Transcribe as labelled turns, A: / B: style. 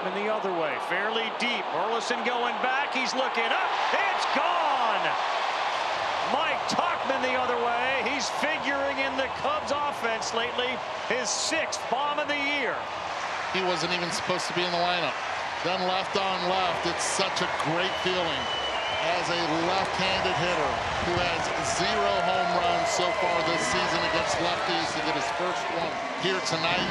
A: Tauchman the other way, fairly deep. Burleson going back. He's looking up. It's gone. Mike Tauchman the other way. He's figuring in the Cubs offense lately. His sixth bomb of the year.
B: He wasn't even supposed to be in the lineup. Then left on left. It's such a great feeling as a left-handed hitter who has zero home runs so far this season against lefties to get his first one here tonight.